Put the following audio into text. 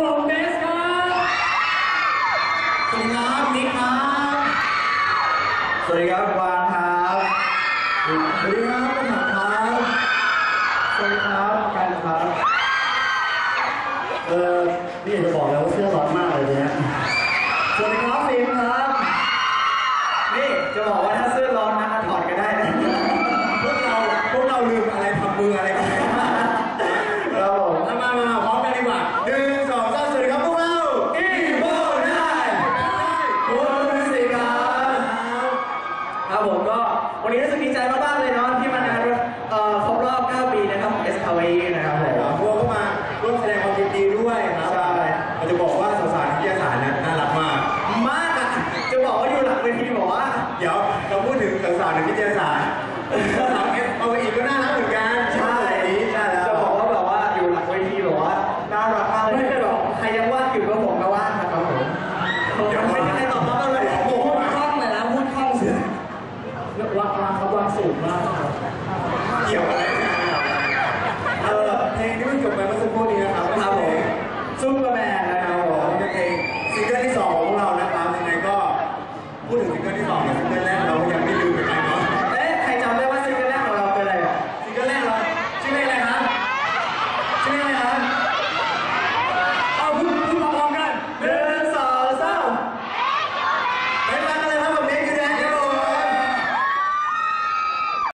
ผมเบสครับสวัสดีครับนิกครับ สวัสดีครับวานครับสวัสดีครับปัญหาครับสวัสดีครับกันครับเออนี่อยากจะบอกแล้วว่าเสื้อร้อนมากเลยเนี่ยสวัสดีครับฟิล์มครับ นี่จะบอกว่าับผมก็วันนี้รู้สึกดีใจมากๆเลยเนาะที่มานานเอ่อครบรอบ 9 ปีนะครับเอสคาเวนะครับผม พวกเขามาร่วมแสดงความยินดีด้วยครับใช่ เราจะบอกว่าสาวๆที่ยาสารนั้นน่ารักมาก มากอะจะบอกว่าอยู่หลังเวทีบอกว่า เดี๋ยวเราพูดถึงสาวๆในวิทยาศาสตร วางสูงมากครับเกี่ยวอะไรเนี่เออเพลงที่มันจบไปเมื่อสักครู่นี้นะครับครับผมซุปเปอร์แมนนะครับผมเป็นเพลงซิงเกิลที่สองของเรานะครับยังไงก็พูดถึงซิงเกิลที่สองนะ